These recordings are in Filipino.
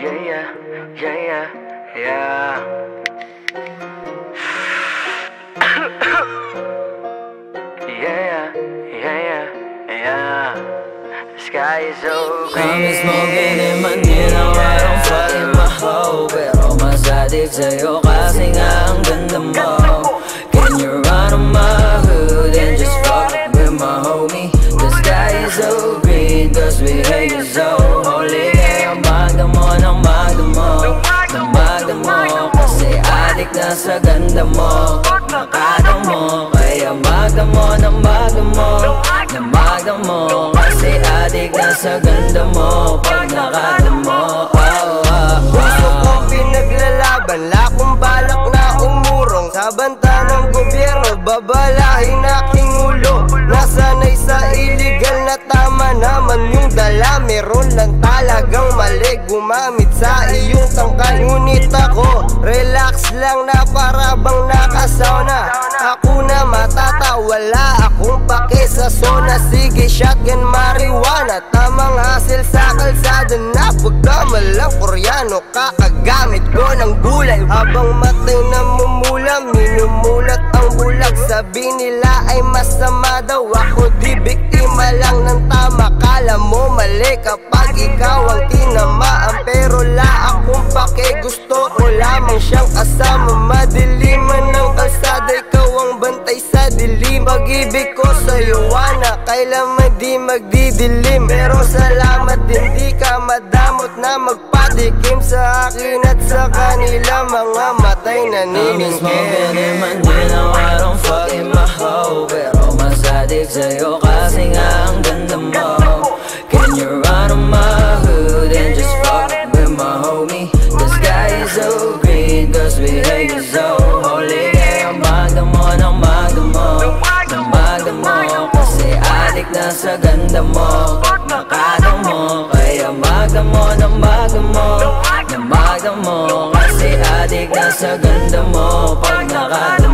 Yeah, yeah, yeah, yeah, yeah. yeah, yeah, yeah, yeah. The sky is so green. I'm smoking in Manila, I don't fucking my hoe Pero mas addict sa'yo kasi nga ang ganda mo Can you run on my hood and just fuck with my homie The sky is so green cause we hate you so holy Kaya magda mo ng magda mo Ng magda mo Kasi addict na sa ganda mo. Nakada mo. Kaya magda mo ng magda mo Ng magda mo Kasi addict na sa ganda mo. Pag nakada mo oh, oh, Gusto oh. pinaglalaban Lakong balak na umurong. Sa banta ng gobyerno Babalahin na tama naman yung dala. Meron lang talagang mali. Gumamit sa iyong tangkay. Ngunit ako Relax lang na para bang nakasauna Ako na matata Wala akong pake sa zona Sige shotgun marijuana. Tamang hasil sa kalsada. Na Pagkamalang koreano Kakagamit ko ng gulay. Habang matay na mumulam Minumulat ang bulag. Sabi nila ay masama daw. Ako di lang ng tama. Kala mo mali kapag ikaw ang tinamaan. Pero la akong pake. Gusto ko lamang siyang kasama. Madiliman ng kalsada. Ikaw ang bantay sa dilim. Pag-ibig ko sa'yo Wana Kailanman di magdidilim. Pero salamat din di ka madamot Na magpatikim sa akin at sa kanila. Mga matay na I'm smoking in niningkin Manila, I don't fucking my hoe Addict sa'yo kasi nga ang ganda mo. Can you run on my hood and just fuck with my homie? The sky is so green cause we hate you so holy. Kaya magda mo ng magda mo Ng magda mo. Kasi addict na sa ganda mo. Pag nakada mo Kaya magda mo ng magda mo Ng magda mo. Kasi addict na sa ganda mo. Pag nakada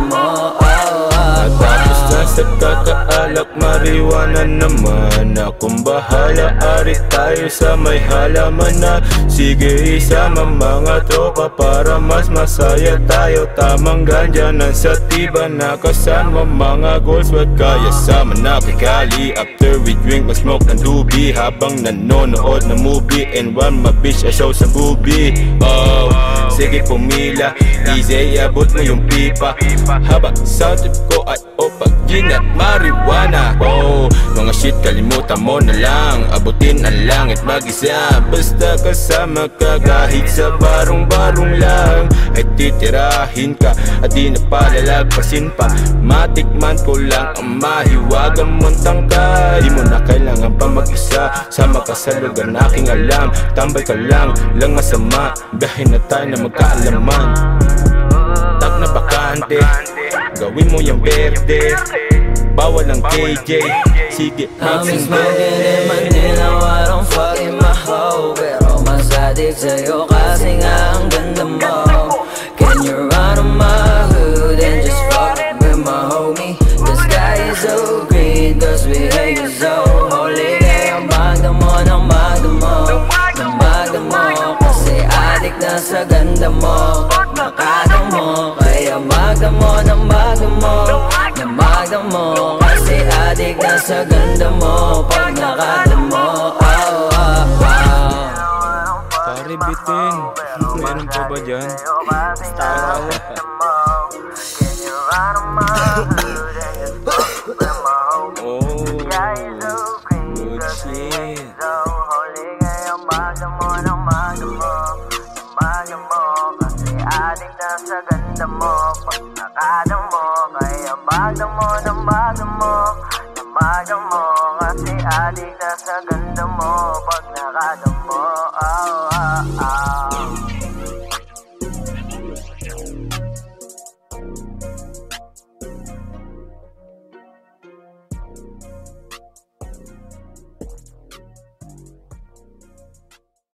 sa kakaalak mariwana naman Akong bahala, ari tayo sa may halaman na Sige isama mga tropa para mas masaya tayo. Tamang ganja ng satiba na kasama mga goals What kaya sama na kikali After we drink, mas smoke ng dubi Habang nanonood ng movie And one my bitch I show sa boobie Oh, sige pumila. Easy, abot mo yung pipa. Haba sa trip ko ay gin at marijuana Oh, mga shit kalimutan mo na lang. Abutin ang langit mag-isa. Basta kasama ka kahit sa barong-barong lang. Ay titirahin ka at di na palalagpasin pa. Matikman ko lang ang mahiwagang mong tangkay Di mo na kailangan pa mag-isa. Sama ka sa lugar na aking alam. Tambay ka lang, lang masama. Biyahe na tayo na magkaalaman. Tak na bakante Gawin mo yung berde. Bawal ang KJ Sige, I'm magsindi smoking in Manila, I don't fucking my hoe Pero mas addict sa'yo kasi nga ang ganda mo. Can you run on my hood and just fuck with my homie? The sky is so green cause we hate you so holy. Kaya magda mo ng magda mo Ng magda mo. Kasi addict na sa ganda mo Kaya magda mo ng magda mo. Ng magda mo Kasi addict na sa ganda mo. Pag nakada mo oh, oh, oh. Pare bitin Meron pa ba dyan? Oh Good shit sa ganda mo Pag nakada mo Kaya magda mo na magda mo Na magda mo Kasi adik na sa ganda mo Pag nakada mo oh, oh, oh.